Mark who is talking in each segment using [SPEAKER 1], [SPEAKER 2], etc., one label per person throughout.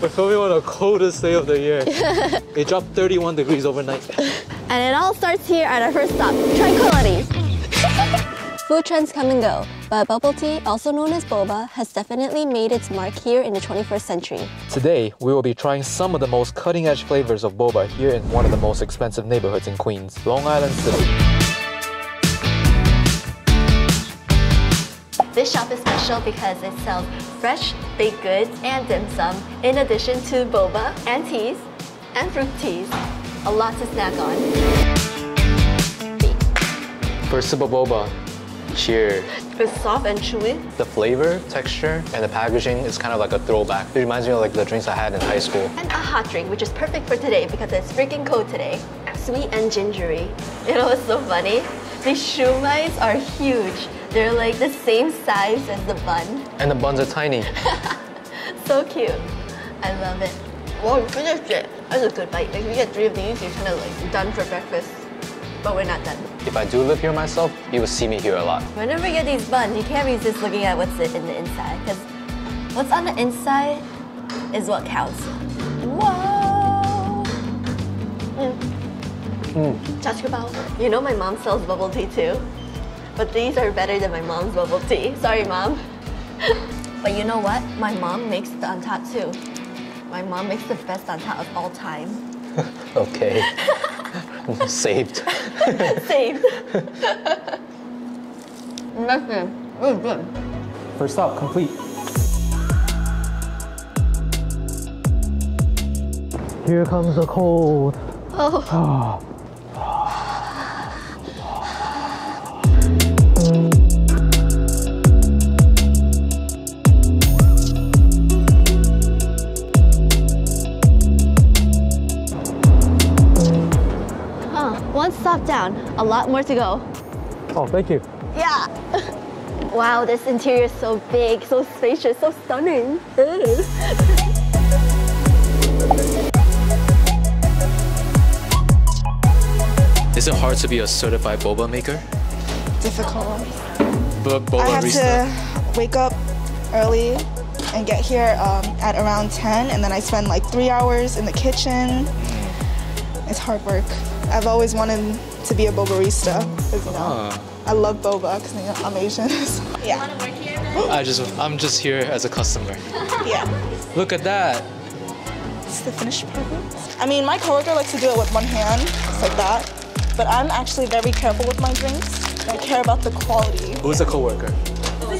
[SPEAKER 1] We're filming on the coldest day of the year. it dropped 31 degrees overnight.
[SPEAKER 2] And it all starts here at our first stop, Tranquili-Tea. Food trends come and go, but bubble tea, also known as boba, has definitely made its mark here in the 21st century.
[SPEAKER 1] Today, we will be trying some of the most cutting edge flavors of boba here in one of the most expensive neighborhoods in Queens, Long Island City.
[SPEAKER 2] This shop is special because it sells fresh baked goods and dim sum, in addition to boba and teas and fruit teas. A lot to snack on.
[SPEAKER 1] Of boba, cheers.
[SPEAKER 2] It's soft and chewy.
[SPEAKER 1] The flavor, texture, and the packaging is kind of like a throwback. It reminds me of like the drinks I had in high school.
[SPEAKER 2] And a hot drink, which is perfect for today because it's freaking cold today. Sweet and gingery. You know what's so funny? These shumais are huge. They're like the same size as the bun.
[SPEAKER 1] And the buns are tiny.
[SPEAKER 2] So cute. I love it. Wow, you finished it. That's a good bite. Like if you get three of these, you're kind of like done for breakfast. But we're not done.
[SPEAKER 1] If I do live here myself, you will see me here a lot.
[SPEAKER 2] Whenever you get these buns, you can't resist looking at what's in the inside. Because what's on the inside is what counts. Whoa! Mm. You know my mom sells bubble tea too. But these are better than my mom's bubble tea. Sorry, mom. but you know what? My mom makes the antat too. My mom makes the best antat of all time.
[SPEAKER 1] Okay. Saved.
[SPEAKER 2] Saved. Nothing. Really good.
[SPEAKER 1] First stop, complete. Here comes the cold.
[SPEAKER 2] Oh. Huh, stop down, a lot more to go.
[SPEAKER 1] Oh, thank you.
[SPEAKER 2] Yeah. Wow, this interior is so big, so spacious, so stunning.
[SPEAKER 1] Is it hard to be a certified boba maker?
[SPEAKER 3] difficult.
[SPEAKER 1] But boba
[SPEAKER 3] I have
[SPEAKER 1] barista.
[SPEAKER 3] to wake up early and get here um, at around 10, and then I spend like three hours in the kitchen. It's hard work. I've always wanted to be a bobarista. 'cause, you know,
[SPEAKER 1] Ah.
[SPEAKER 3] I love boba because you know, I'm Asian. so, yeah,
[SPEAKER 1] I just, I'm just here as a customer.
[SPEAKER 3] yeah.
[SPEAKER 1] Look at that.
[SPEAKER 3] It's the finished product. I mean, my coworker likes to do it with one hand, just like that. But I'm actually very careful with my drinks. I care about the quality.
[SPEAKER 1] Who's a coworker?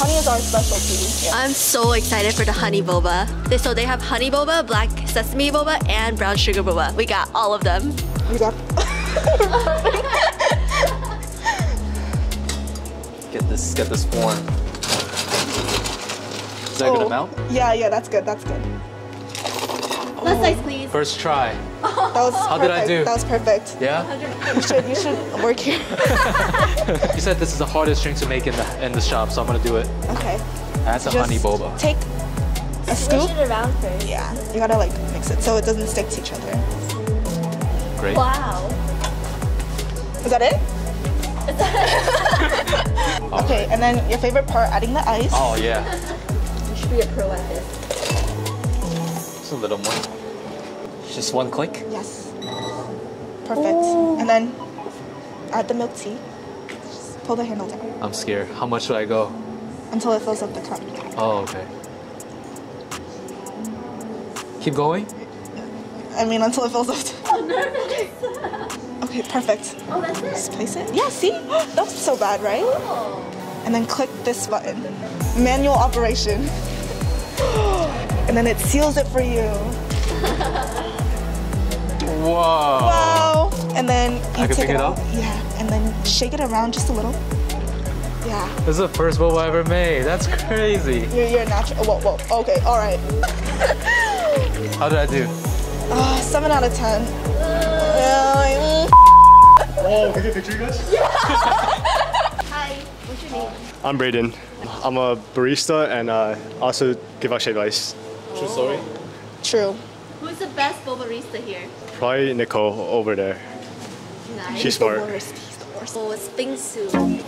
[SPEAKER 3] Honey is our specialty. Yeah.
[SPEAKER 2] I'm so excited for the honey boba. They- So they have honey boba, black sesame boba, and brown sugar boba. We got all of them.
[SPEAKER 3] You got.
[SPEAKER 1] Get this, get this form. Is that a good
[SPEAKER 3] Oh,
[SPEAKER 1] amount?
[SPEAKER 3] Yeah, yeah, that's good. That's good.
[SPEAKER 2] Last oh. size, please.
[SPEAKER 1] First try.
[SPEAKER 3] That was
[SPEAKER 1] How did I
[SPEAKER 3] perfect.
[SPEAKER 1] do?
[SPEAKER 3] That was perfect.
[SPEAKER 1] Yeah?
[SPEAKER 3] You should, you should work here.
[SPEAKER 1] You said this is the hardest drink to make in the in the shop, so I'm gonna do it.
[SPEAKER 3] okay.
[SPEAKER 1] That's a
[SPEAKER 3] Just
[SPEAKER 1] honey boba.
[SPEAKER 3] Take a scoop.
[SPEAKER 2] it around first.
[SPEAKER 3] Yeah, you gotta like mix it so it doesn't stick to each other.
[SPEAKER 1] Great.
[SPEAKER 2] Wow.
[SPEAKER 3] Is that it? okay, and then your favorite part, adding the ice.
[SPEAKER 1] Oh yeah.
[SPEAKER 2] You should be a pro at this.
[SPEAKER 1] Just a little more. Just one click.
[SPEAKER 3] Yes. Perfect. And then add the milk tea. Just pull the handle down
[SPEAKER 1] I'm scared. How much should I go?
[SPEAKER 3] until it fills up the cup.
[SPEAKER 1] Oh, okay. Keep going.
[SPEAKER 3] I mean, until it fills up nervous. okay, perfect.
[SPEAKER 2] Oh, that's it.
[SPEAKER 3] Just place it. Yeah, see? That's so bad, right? And then click this button. Manual operation. and then it seals it for you.
[SPEAKER 1] Whoa!
[SPEAKER 3] Wow. And then you
[SPEAKER 1] I
[SPEAKER 3] take
[SPEAKER 1] pick it,
[SPEAKER 3] it
[SPEAKER 1] up?
[SPEAKER 3] Yeah. And then shake it around just a little. Yeah.
[SPEAKER 1] This is the first bubble I ever made. That's crazy.
[SPEAKER 3] You're, you're natural. Whoa, whoa. Okay, all right.
[SPEAKER 1] How did I do?
[SPEAKER 3] Uh, 7 out of 10.
[SPEAKER 4] Oh, can I get a picture, you guys?
[SPEAKER 2] Hi. What's your name?
[SPEAKER 4] I'm Braden. I'm a barista and uh, also give out shaved ice.
[SPEAKER 1] True story.
[SPEAKER 3] True.
[SPEAKER 2] Who's the best barista here?
[SPEAKER 4] Probably Nicole over there.
[SPEAKER 2] Nice.
[SPEAKER 4] She's smart.
[SPEAKER 3] Worst. He's the worst.
[SPEAKER 2] Oh, it's bingsu.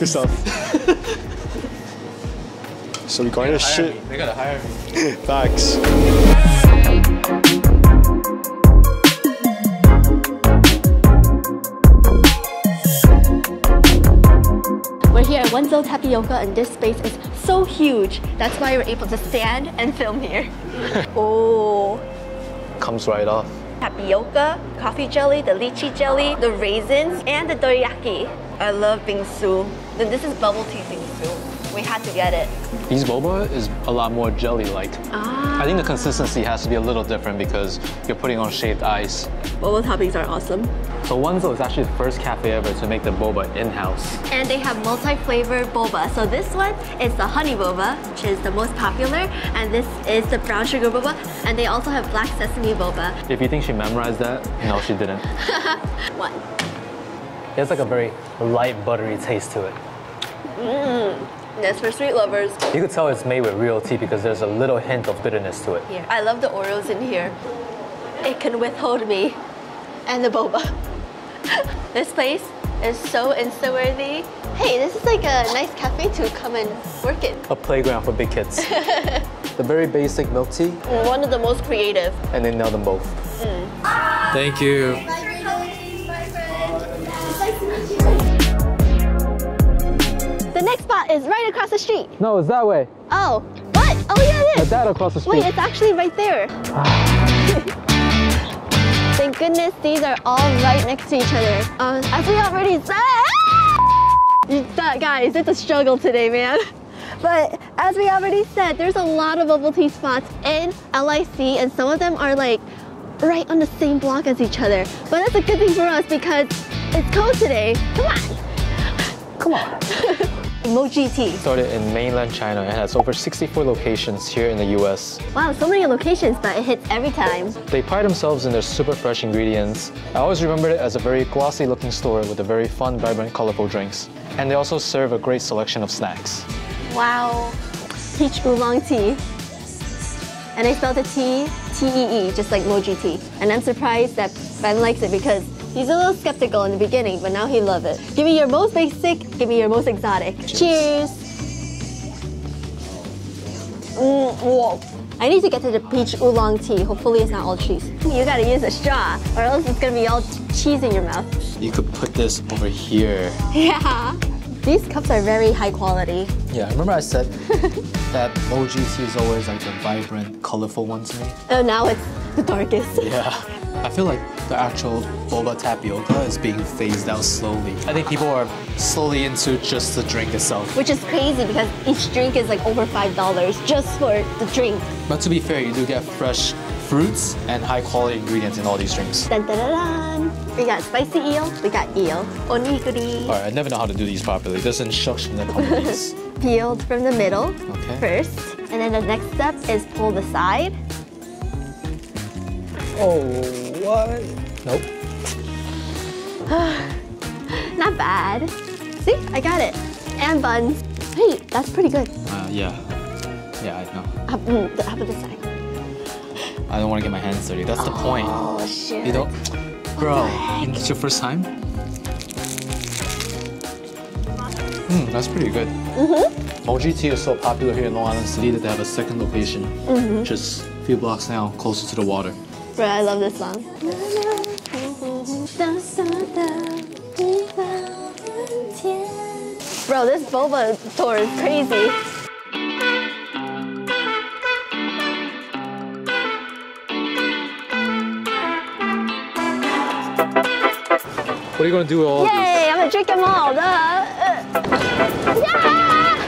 [SPEAKER 4] Good stuff. so we garnish shit.
[SPEAKER 1] They gotta hire me.
[SPEAKER 4] Facts.
[SPEAKER 2] We're here at One Zo Tapioca and this space is so huge. That's why we're able to stand and film here. oh,
[SPEAKER 1] Comes right off.
[SPEAKER 2] tapioca, coffee jelly, the lychee jelly, the raisins, and the teriyaki. I love bingsu. Then this is bubble tea bingsu. We had to get it.
[SPEAKER 1] These boba is a lot more jelly-like.
[SPEAKER 2] Ah.
[SPEAKER 1] I think the consistency has to be a little different because you're putting on shaved ice.
[SPEAKER 2] Boba toppings are awesome.
[SPEAKER 1] So One Zo is actually the first cafe ever to make the boba in-house.
[SPEAKER 2] And they have multi-flavored boba. So this one is the honey boba, which is the most popular, and this is the brown sugar boba, and they also have black sesame boba.
[SPEAKER 1] If you think she memorized that, no, she didn't.
[SPEAKER 2] What?
[SPEAKER 1] It has like a very light, buttery taste to it. Mm.
[SPEAKER 2] That's for sweet lovers.
[SPEAKER 1] You could tell it's made with real tea because there's a little hint of bitterness to it.
[SPEAKER 2] Here, I love the Oreos in here. It can withhold me and the boba. this place is so Insta-worthy. Hey, this is like a nice cafe to come and work in.
[SPEAKER 1] A playground for big kids. the very basic milk tea,
[SPEAKER 2] One of the most creative.
[SPEAKER 1] and they nailed them both. Mm. Thank you.
[SPEAKER 2] Next spot is right across the street.
[SPEAKER 1] No, it's that way.
[SPEAKER 2] Oh, what? Oh yeah, it
[SPEAKER 1] It's
[SPEAKER 2] is.
[SPEAKER 1] that across the street.
[SPEAKER 2] Wait, it's actually right there. Thank goodness these are all right next to each other. Um, as we already said, that- guys, it's a struggle today, man. But as we already said, there's a lot of bubble tea spots in LIC, and some of them are like right on the same block as each other. But that's a good thing for us because it's cold today. Come on. Come on. Emoji tea.
[SPEAKER 1] Started in mainland China and has over 64 locations here in the US.
[SPEAKER 2] Wow, so many locations, but it hits every time.
[SPEAKER 1] They pride themselves in their super fresh ingredients. I always remembered it as a very glossy looking store with a very fun, vibrant, colorful drinks. And they also serve a great selection of snacks.
[SPEAKER 2] Wow. Peach oolong tea. And I spelled the T, T-E-E, just like Möge Tee. And I'm surprised that Ben likes it because he's a little skeptical in the beginning, but now he loves it. Give me your most basic, give me your most exotic. Cheers. Mm, whoa. I need to get to the peach oolong tea. Hopefully it's not all cheese. You gotta use a straw or else it's gonna be all cheese in your mouth.
[SPEAKER 1] You could put this over here.
[SPEAKER 2] Yeah. These cups are very high quality.
[SPEAKER 1] Yeah, remember I said that Möge Tee is always like the vibrant, colorful one to me?
[SPEAKER 2] Oh, now it's the darkest.
[SPEAKER 1] Yeah. I feel like the actual boba tapioca is being phased out slowly. I think people are slowly into just the drink itself.
[SPEAKER 2] Which is crazy because each drink is like over five dollars just for the drink.
[SPEAKER 1] But to be fair, you do get fresh fruits and high quality ingredients in all these drinks.
[SPEAKER 2] Dun, dun, dun, dun. We got spicy eel, we got eel, onigiri,
[SPEAKER 1] Alright, I never know how to do these properly. There's instruction that come with these.
[SPEAKER 2] peeled from the middle
[SPEAKER 1] Okay.
[SPEAKER 2] first, and then the next step is pull the side.
[SPEAKER 1] Oh, what? Nope.
[SPEAKER 2] Not bad. See, I got it. And buns. Hey, that's pretty good.
[SPEAKER 1] Uh, yeah. Yeah, I know.
[SPEAKER 2] How, mm, th- how about this side?
[SPEAKER 1] I don't want to get my hands dirty. That's the point.
[SPEAKER 2] Oh shit.
[SPEAKER 1] You don't. Bro, it's your first time? Mm, that's pretty good. Mm-hmm. Möge Tee is so popular here in Long Island City that they have a second location just a few blocks now, closer to the water.
[SPEAKER 2] Bro, I love this song. Bro, this boba tour is crazy.
[SPEAKER 1] What are you gonna do with all of these?
[SPEAKER 2] Yay, I'm gonna drink them all. Duh. Uh! Yeah,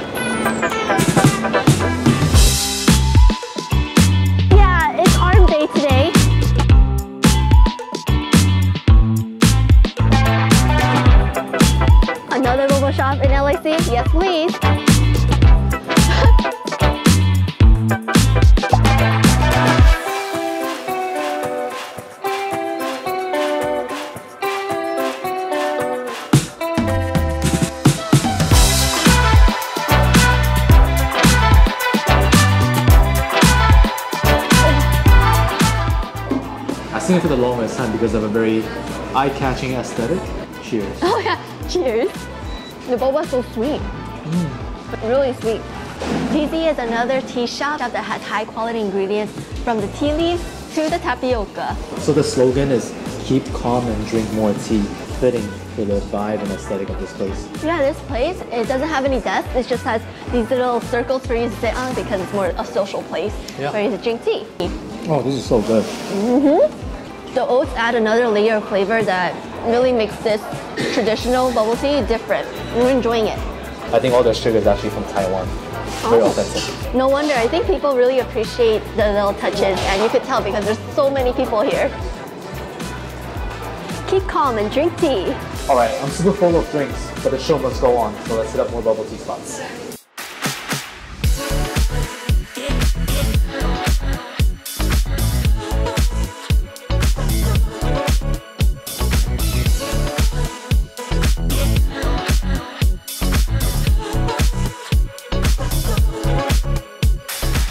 [SPEAKER 2] sing
[SPEAKER 1] it for the longest time because of a very eye-catching aesthetic. Cheers.
[SPEAKER 2] Oh yeah, cheers. The boba is so sweet. Mm. Really sweet. TZ is another tea shop that has high quality ingredients from the tea leaves to the tapioca.
[SPEAKER 1] So the slogan is keep calm and drink more tea, fitting for the vibe and aesthetic of this place.
[SPEAKER 2] Yeah, this place, it doesn't have any desks. It just has these little circles for you to sit on because it's more a social place
[SPEAKER 1] Yeah.
[SPEAKER 2] for you to drink tea.
[SPEAKER 1] Oh, this is so good. Mm-hmm.
[SPEAKER 2] The oats add another layer of flavor that really makes this traditional bubble tea different. We're enjoying it.
[SPEAKER 1] I think all the sugar is actually from Taiwan. Very oh. authentic.
[SPEAKER 2] No wonder, I think people really appreciate the little touches, and you could tell because there's so many people here. Keep calm and drink tea.
[SPEAKER 1] All right, I'm super full of drinks, but the show must go on, so let's set up more bubble tea spots.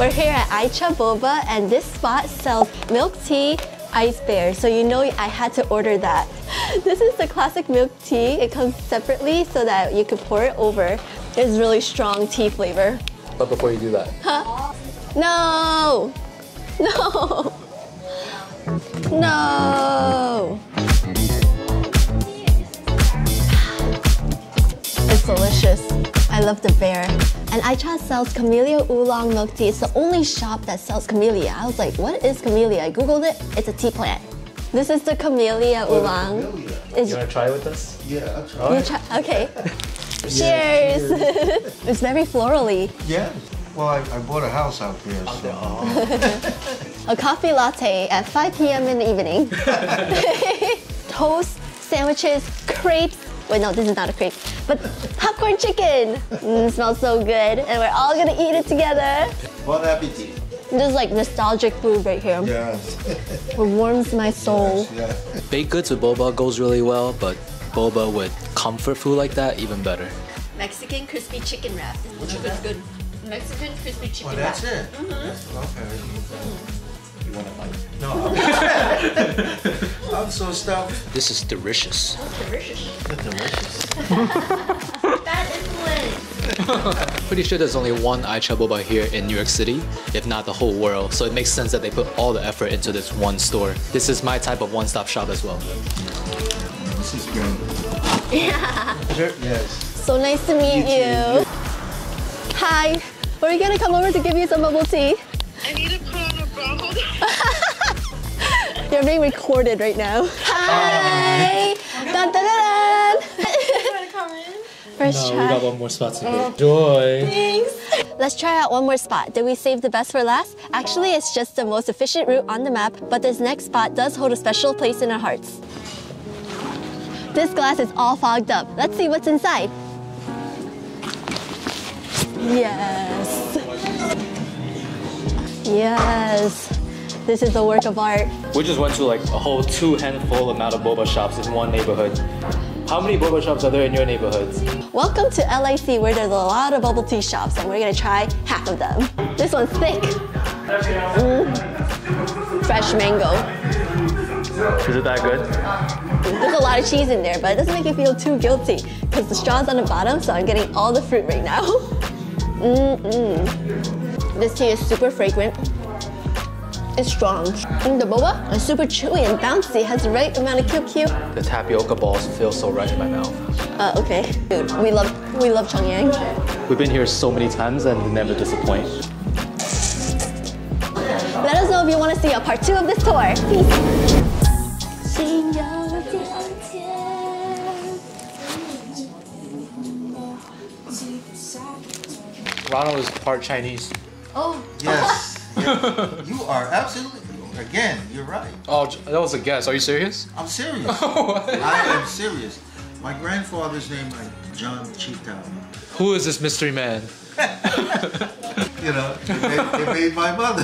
[SPEAKER 2] We're here at Aicha Boba, and this spot sells milk tea ice bear. So you know I had to order that. This is the classic milk tea. It comes separately so that you can pour it over. It's really strong tea flavor.
[SPEAKER 1] But before you do that,
[SPEAKER 2] Huh? No! No! No! Love the bear. And Aicha sells Camellia Oolong milk tea. It's the only shop that sells camellia. I was like, what is camellia? I googled it. It's a tea plant. This is the Camellia Oolong. It's,
[SPEAKER 1] you wanna try it with us?
[SPEAKER 5] Yeah, I'll try.
[SPEAKER 2] you try- okay. Cheers! it's very florally.
[SPEAKER 5] Yeah. Well, I, I bought a house out there. So. Oh.
[SPEAKER 2] A coffee latte at 5 p.m. in the evening. Toast, sandwiches, crepes. Wait, no, this is not a crepe. But popcorn chicken. Mm, smells so good. And we're all gonna eat it together.
[SPEAKER 5] Bon appetit.
[SPEAKER 2] This is like nostalgic food right here.
[SPEAKER 5] Yes.
[SPEAKER 2] It warms my soul.
[SPEAKER 5] yeah.
[SPEAKER 1] Baked goods with boba goes really well, but boba with comfort food like that, even better.
[SPEAKER 2] Mexican crispy chicken wrap. This is good. Mexican crispy chicken wrap.
[SPEAKER 5] Oh, that's it.
[SPEAKER 2] Mm-hmm.
[SPEAKER 5] That's, okay.
[SPEAKER 1] You want a bite?
[SPEAKER 5] No. I'm so stuffed.
[SPEAKER 1] This is delicious.
[SPEAKER 5] Delicious.
[SPEAKER 1] Pretty sure there's only one Aicha boba here in New York City, if not the whole world. So it makes sense that they put all the effort into this one store. This is my type of one-stop shop as well.
[SPEAKER 5] This is good. Yeah. Yes.
[SPEAKER 2] So nice to meet
[SPEAKER 5] You
[SPEAKER 2] you. Hi. We're gonna come over to give you some bubble tea.
[SPEAKER 6] I need a Corona bro. Hold on.
[SPEAKER 2] You're being recorded right now. Hi. Dun, dun, dun, dun. First try.
[SPEAKER 1] one more spot to get. Enjoy.
[SPEAKER 2] Thanks. Let's try out one more spot. Did we save the best for last? Actually, it's just the most efficient route on the map, but this next spot does hold a special place in our hearts. This glass is all fogged up. Let's see what's inside. Yes. Yes. This is a work of art.
[SPEAKER 1] We just went to like a whole two handful amount of boba shops in one neighborhood. How many boba shops are there in your neighborhoods?
[SPEAKER 2] Welcome to LIC where there's a lot of bubble tea shops and we're gonna try half of them. This one's thick. Mm. Fresh mango.
[SPEAKER 1] Is it that good?
[SPEAKER 2] There's a lot of cheese in there, but it doesn't make you feel too guilty because the straw's on the bottom, so I'm getting all the fruit right now. Mm-mm. This tea is super fragrant. It's strong. And the boba is super chewy and bouncy, has the right amount of QQ.
[SPEAKER 1] The tapioca balls feel so right in my mouth.
[SPEAKER 2] Uh, okay. Dude, we love, we love Chun Yang.
[SPEAKER 1] We've been here so many times and never disappoint.
[SPEAKER 2] Let us know if you want to see a part two of this tour. Peace.
[SPEAKER 1] Ronald is part Chinese.
[SPEAKER 2] Oh.
[SPEAKER 5] Yes. You are absolutely. Again, you're right.
[SPEAKER 1] Oh, that was a guess. Are you serious?
[SPEAKER 5] I'm serious. Oh, I am serious. My grandfather's name was John Chita.
[SPEAKER 1] Who is this mystery man?
[SPEAKER 5] You know, it made, they made my mother.